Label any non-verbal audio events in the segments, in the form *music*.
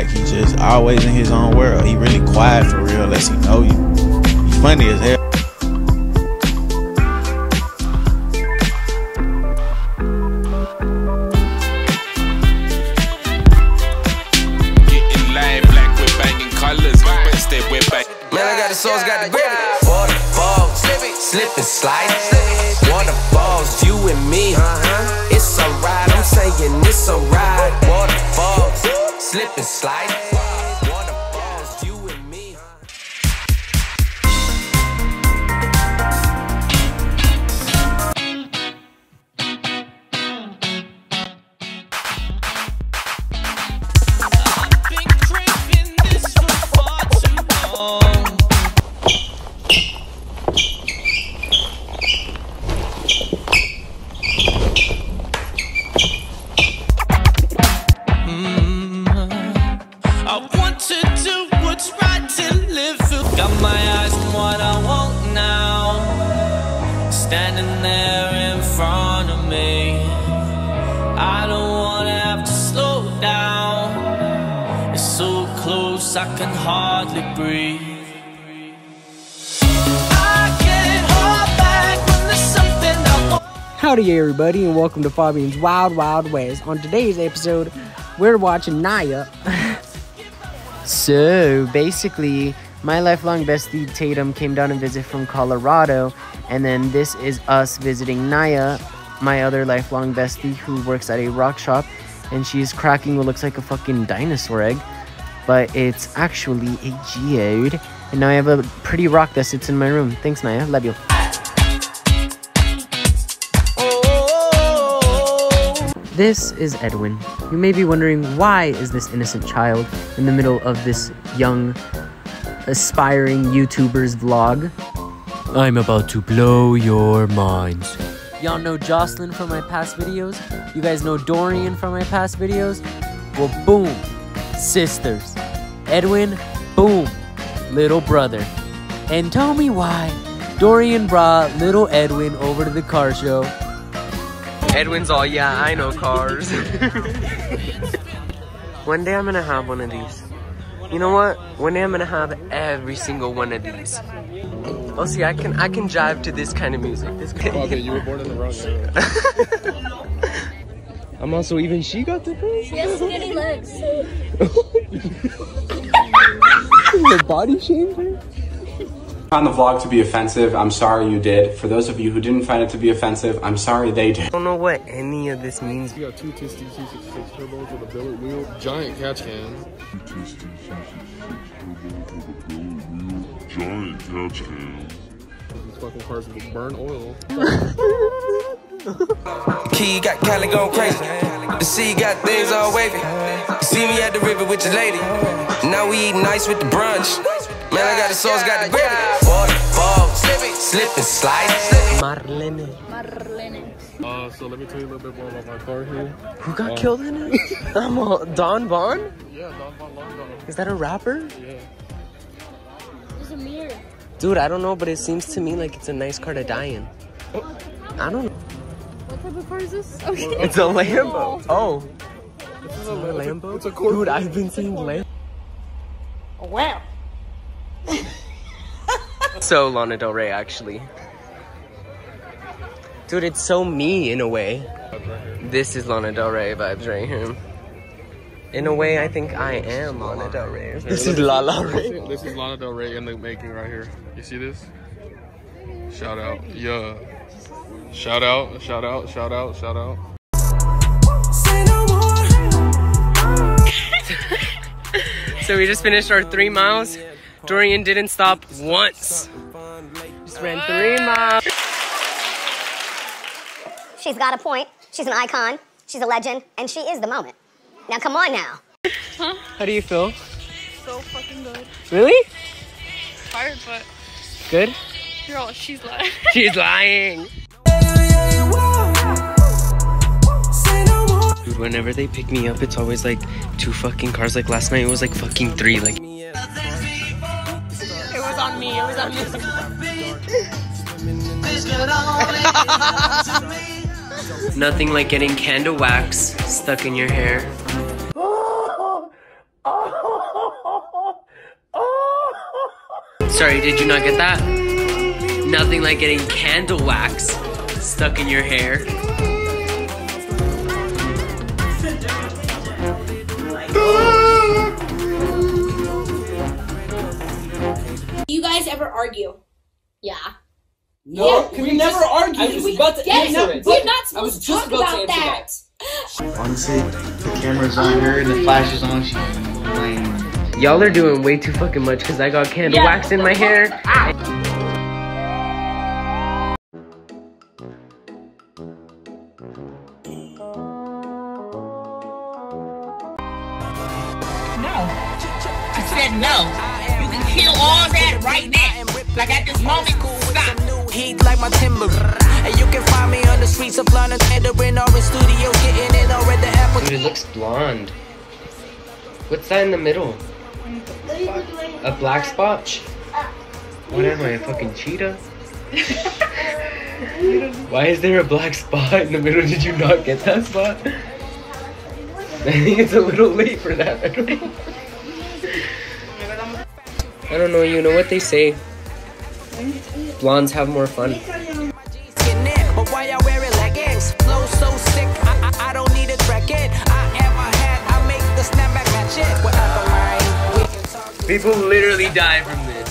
Like he just always in his own world. He really quiet for real, unless he know you. He funny as hell. Getting live black with banging colors. Best that we're back. Man, I got the sauce, got the gravy. Waterfalls, slip and slide. Waterfalls, you and me. It's alright, I'm saying it's alright. Waterfalls, slip and slide. I can hardly breathe. Howdy, everybody, and welcome to Fabian's Wild Wild Ways. On today's episode, we're watching Naya. *laughs* so, basically, my lifelong bestie Tatum came down and visit from Colorado, and then this is us visiting Naya, my other lifelong bestie who works at a rock shop, and she's cracking what looks like a fucking dinosaur egg, but it's actually a geode. And now I have a pretty rock that sits in my room. Thanks, Naya. Love you. This is Edwin. You may be wondering why is this innocent child in the middle of this young aspiring YouTuber's vlog? I'm about to blow your minds. Y'all know Jocelyn from my past videos? You guys know Dorian from my past videos? Well, boom, sisters. Edwin, boom, little brother. And tell me why Dorian brought little Edwin over to the car show Edwin's all, yeah, I know cars. *laughs* one day I'm gonna have one of these. You know what? One day I'm gonna have every single one of these. Oh, see, I can I can jive to this kind of music. This kind Okay, you were born in the wrong era. *laughs* I'm also even she got the She has skinny legs. the body shamed her. found the vlog to be offensive. I'm sorry you did. For those of you who didn't find it to be offensive, I'm sorry they did. I don't know what any of this means. You got two Tisty C66 turbos with a billet wheel, giant catch can. Giant catch can. These fucking cars will burn oil. Key got Cali going crazy. The sea got things all wavy. See me at the river with your lady. Now we eating ice with the brunch. Man, I got the sauce, got the gravy. Waterfalls, slip and slide. Marlene. Marlene. Uh, so let me tell you a little bit more about my car here. Who got killed in it? *laughs* I'm all, Don Vaughn? Yeah, Don Von Long Is that a rapper? Yeah. There's a mirror. Dude, I don't know, but it seems to me like it's a nice car to die in. I don't know. What type of car is this? Okay. It's a Lambo. Oh. oh. This is a Lambo? It's a Corvette. Dude, I've been seeing Lambo. Wow. *laughs* So Lana Del Rey, actually. Dude, it's so me in a way. This is Lana Del Rey vibes right here. In a way, I think I am Lana Del Rey. This is La La Rey. This is Lana Del Rey in the making right here. You see this? Shout out. Yeah. Shout out, shout out, shout out, shout out. *laughs* So we just finished our three miles. Dorian didn't stop once. Just ran three miles. She's got a point. She's an icon. She's a legend, and she is the moment. Now, come on now. Huh? How do you feel? So fucking good. Really? Tired, but Good? you're she's lying. She's lying. *laughs* Dude, whenever they pick me up, it's always like two fucking cars. Like last night, it was like fucking three. Like, it was on me. It was on me. *laughs* nothing like getting candle wax stuck in your hair. Sorry, did you not get that? Nothing like getting candle wax stuck in your hair. Ever argue? Yeah. No, can we never argue? I was about to Yes, answer it. we're not I was supposed to just talk about to about answer that. Honestly, the camera's on her and the flash is on. She's lame. Y'all are doing way too fucking much because I got candle Yeah. wax in my hair. No. I said no. You kill all that right now. Like at this moment, stop. Heat like my timber. And you can find me on the streets of London, tendering or in studio, getting it or at the apple. Dude, it looks blonde. What's that in the middle? A black spot? What am I, a fucking cheetah? *laughs* Why is there a black spot in the middle? Did you not get that spot? *laughs* I think it's a little late for that. *laughs* I don't know. I don't know, you know what they say. Blondes have more fun. But why y'all wearing leggings? Flow so sick, I, I, I don't need a track it. I am a hat, I make the snapback match it. Whatever, man. We can talk. People literally die from this.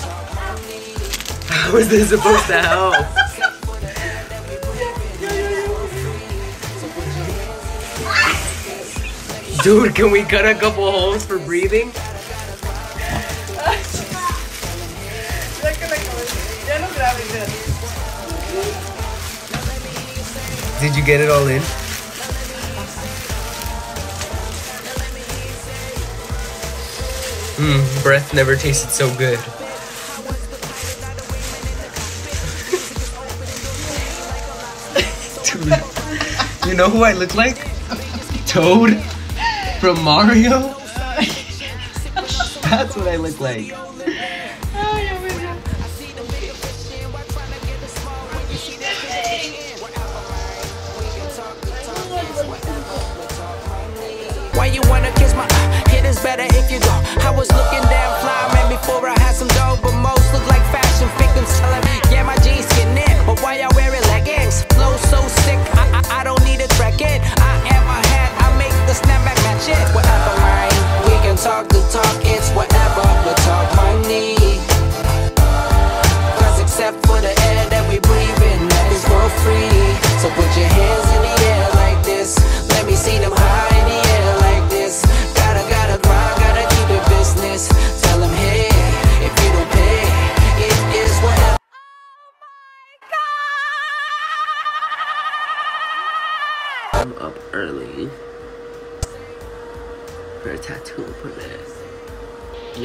How is this supposed to help? Dude, can we cut a couple holes for breathing? Did you get it all in? Mmm, breath never tasted so good. Dude, *laughs* you know who I look like? Toad from Mario? *laughs* That's what I look like. You wanna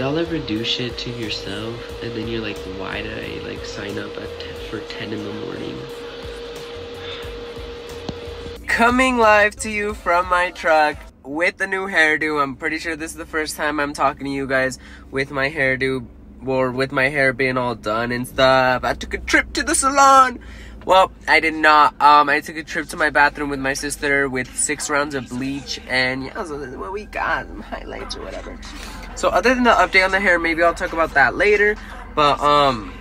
Y'all ever do shit to yourself and then you're like, why did I like sign up at for 10 in the morning? Coming live to you from my truck with the new hairdo. I'm pretty sure this is the first time I'm talking to you guys with my hairdo or with my hair being all done and stuff. I took a trip to the salon. Well, I did not. Um, I took a trip to my bathroom with my sister with six rounds of bleach, and yeah, so this is what we got, highlights or whatever. So other than the update on the hair, maybe I'll talk about that later. But um,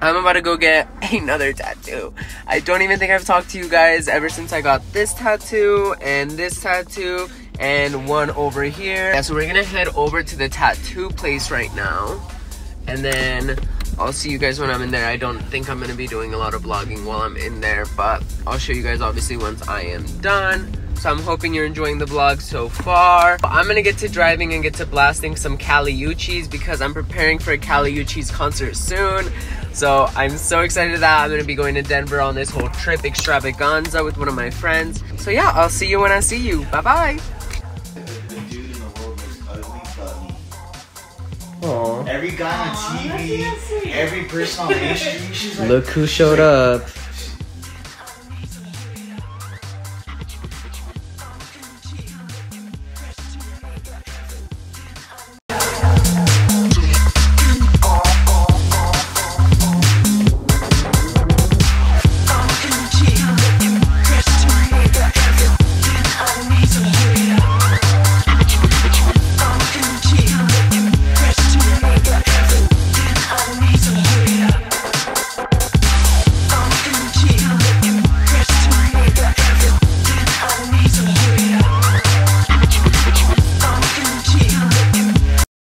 I'm about to go get *laughs* another tattoo. I don't even think I've talked to you guys ever since I got this tattoo and this tattoo and one over here. Yeah, so we're gonna head over to the tattoo place right now. And then I'll see you guys when I'm in there. I don't think I'm gonna be doing a lot of vlogging while I'm in there, but I'll show you guys obviously once I am done. So I'm hoping you're enjoying the vlog so far. I'm gonna get to driving and get to blasting some Kali Uchis because I'm preparing for a Kali Uchis concert soon. So I'm so excited that I'm gonna be going to Denver on this whole trip extravaganza with one of my friends. So yeah, I'll see you when I see you. Bye bye. Aww. Every guy on TV, every person on mainstream, she's like, Look who showed up.